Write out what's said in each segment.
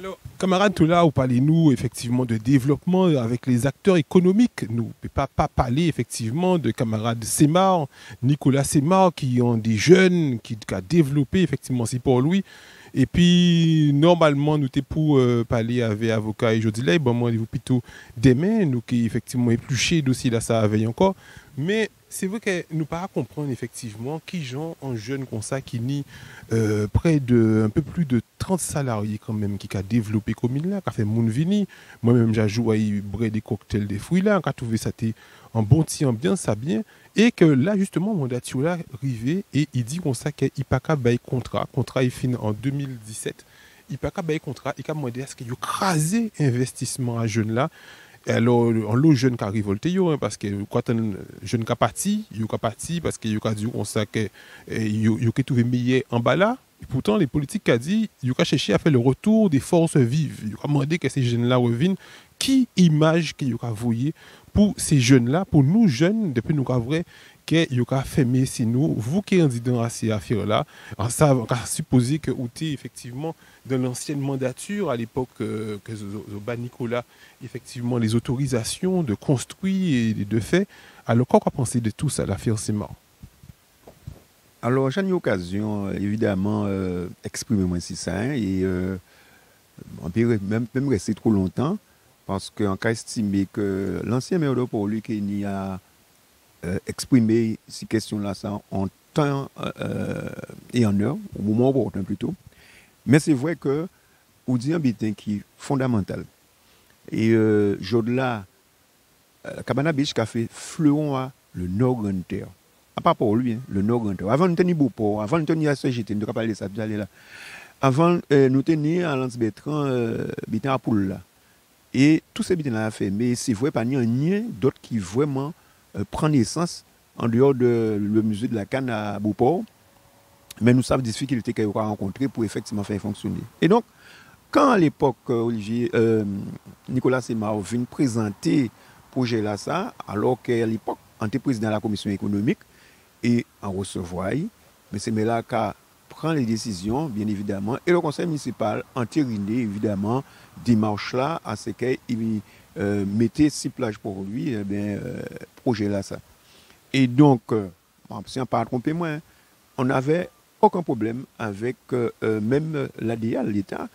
Alors, camarade Toula, vous parlez-nous effectivement de développement avec les acteurs économiques. Nous ne pouvons pas, pas parler effectivement de camarades Semar, Nicolas Semar, qui ont des jeunes, qui ont développé effectivement c'est pour lui. Et puis, normalement, nous sommes pour euh, parler avec avocat et là, bon, moi, vous plutôt demain, nous qui effectivement épluché dossier là, ça avait encore. Mais c'est vrai que nous pas comprendre effectivement qui gens en jeune comme ça qui ni euh, près de un peu plus de 30 salariés quand même qui a développé comme il là, qui a fait vini. Moi-même j'ai joué à des cocktails des fruits là, qui a trouvé ça en bon petit ambiance, ça bien. Et que là, justement, mon là arrivé et il dit comme ça qu'il pas qu'à contrat. Contrat est fini en 2017. Il pas qu'à contrat. Il a demandé à ce qu'il y crasé investissement à jeunes là. Alors, on le jeune qui a révolté, hein, parce que quand un jeune qui a parti, il a parti parce qu'il a dit qu'on sait qu'il a trouvé meilleur en bas là. Et pourtant, les politiques ont dit, il a cherché à faire le retour des forces vives. Il a demandé que ces jeunes-là reviennent. Qui image qu'il a voyé pour ces jeunes-là, pour nous jeunes, depuis nous vrai que il a fait si nous, vous qui êtes dans ces affaires-là, on a supposé que vous effectivement dans l'ancienne mandature, à l'époque euh, que Zoba Nicolas, effectivement, les autorisations de construire et de fait. Alors, qu'en pensez de tout ça, l'affaire mort Alors, j'ai eu l'occasion, évidemment, euh, exprimer moi si ça, hein, et euh, on peut même, rester trop longtemps, parce qu'en cas estimé que l'ancien maire de lui qui a euh, exprimé ces questions-là en temps et en heure, au moment opportun plutôt. Mais c'est vrai que on dit un bitin qui est fondamental. Et euh, là, euh, Cabana Beach a fait fleuron à le Nord Grand Terre. À part pour lui, hein, le Nord Grand. Avant nous tenir Beauport, avant nous tenir à CGT, nous parler de ça, aller là. Avant euh, nous tenir à Lance Bertrand, euh, bitin à Poule. Et tous ces bitins là fait. Mais c'est vrai, pas ni un d'autres qui vraiment euh, prennent naissance en dehors de le musée de la Canne à Beauport mais nous savons les difficultés qu'il a rencontrées pour effectivement faire fonctionner. Et donc, quand à l'époque, euh, Olivier, euh, Nicolas Semar vient présenter projet là, ça, alors qu'à l'époque, on était président de la commission économique en recevoir, mais c'est là qu'à prend les décisions, bien évidemment, et le conseil municipal entériné, évidemment, démarche là à ce qu'il euh, mettait six plages pour lui, eh bien, euh, projet là, ça. Et donc, si on ne pas tromper moi, on avait aucun problème avec euh, euh, même l'ADA, l'État,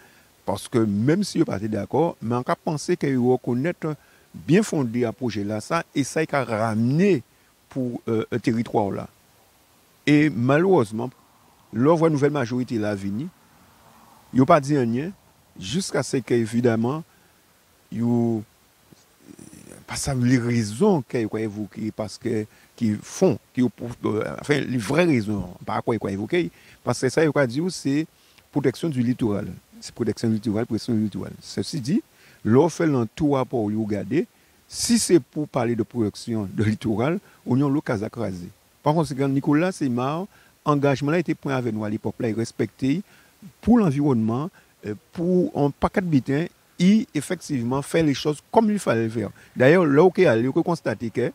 parce que même si vous pas d'accord, mais on a pensé qu'il reconnaître bien fondé à projet là, ça, et ça a ramené pour euh, un territoire là. E malouozman, lor wè nouvel majorite la vini, yo pa di anyen, jiska se ke evidaman, yo pasav li rezon ke yo kwa evoke, paske ki fon, ki yo pou, enfin, li vre rezon, pa kwa yo kwa evoke, paske sa yo kwa di yo se proteksyon du litoral, se proteksyon litoral, proteksyon litoral. Se si di, lor fè lan tou rapor yo gade, si se pou pale de proteksyon de litoral, ou nyon lo kazak raze. Par conséquent, Nicolas Semar, engagement là été pris avec nous à l'époque, là, il pour l'environnement, euh, pour un paquet de bitins, il effectivement fait les choses comme il fallait faire. D'ailleurs, là où il a constaté que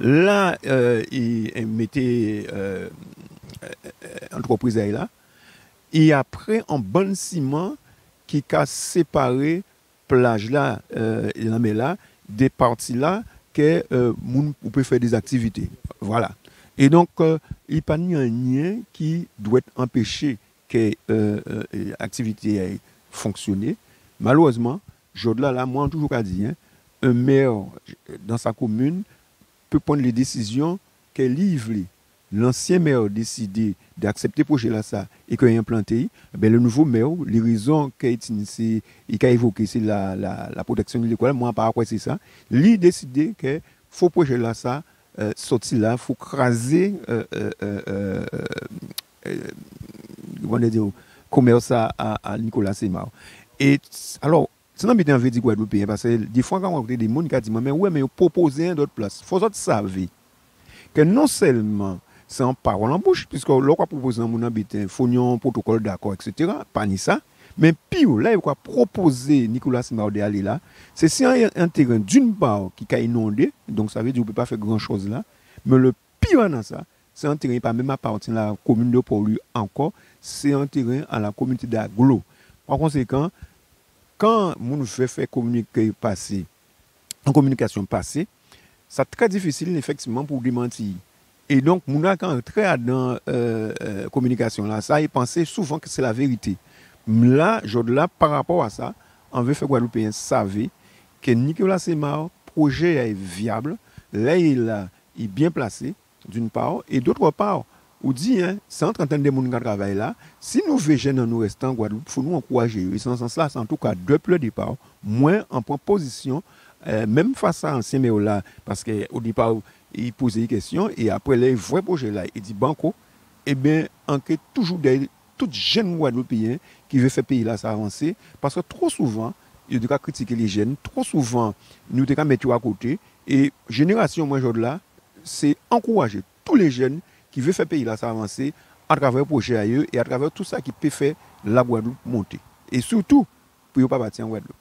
Là, euh, il mettait euh, euh, entreprise là. Et après, en bon ciment qui a séparé plage là, euh, là, des parties là que euh, on faire des activités. Voilà. Et donc, euh, il n'y a pas un lien qui doit empêcher que l'activité euh, fonctionne. Malheureusement, je là, moi, toujours à dire, hein, un maire dans sa commune peut prendre les décisions qu'elle livre. L'ancien maire décidé d'accepter le projet là et qu'il a implanté, ben le nouveau maire, les raisons qu'il a évoquées, c'est la, protection de l'école, moi par quoi c'est ça, lui a décidé que faut projet là ça, euh, sortir là, faut craser euh, euh, euh, euh commerce à, Nicolas Semar. Et alors, c'est un peu dit Guadeloupe, parce que des fois, quand on a des gens qui disent, mais ouais, mais proposer une autre place. Il faut savoir que non seulement c'est en parole en bouche, puisque l'on a proposé un mon habitant, un protocole d'accord, etc., pas ni ça. Mais pire, là, il va proposer Nicolas Simardé aller là. C'est si un, terrain d'une part qui a inondé, donc ça veut dire qu'on ne peut pas faire grand chose là. Mais le pire dans ça, c'est un terrain qui pas même appartient à la commune de Paulu encore, c'est un terrain à la communauté d'Aglo. Par conséquent, quand nous fait faire communiquer passé, en communication passée, c'est très difficile effectivement pour démentir. Et donc, nous quand entrer dans euh, euh, communication là, ça, il pensait souvent que c'est la vérité. Là, là, par rapport à ça, on veut faire Guadeloupéen savait que Nicolas Semar, projet est viable, là, il est bien placé, d'une part, et d'autre part, on dit, hein, c'est en train de gens qui travaillent là, si nous voulons dans restons en Guadeloupe, il faut nous encourager. Et sans sens là, c'est en tout cas deux pleurs départ, moins en position, euh, même face à ancien là, parce qu'au départ, il posait des questions, et après les vrais projets là, il dit Banco, eh bien, enquête toujours des toutes jeunes Guadeloupéens qui veulent faire pays là avancer, parce que trop souvent, il y a critiquer les jeunes, trop souvent, nous devons mettre à côté, et génération, moi, là, c'est encourager tous les jeunes qui veulent faire pays là avancer à travers le projet ailleurs et à travers tout ça qui peut faire la Guadeloupe monter. Et surtout, pour ne pas bâtir en Guadeloupe.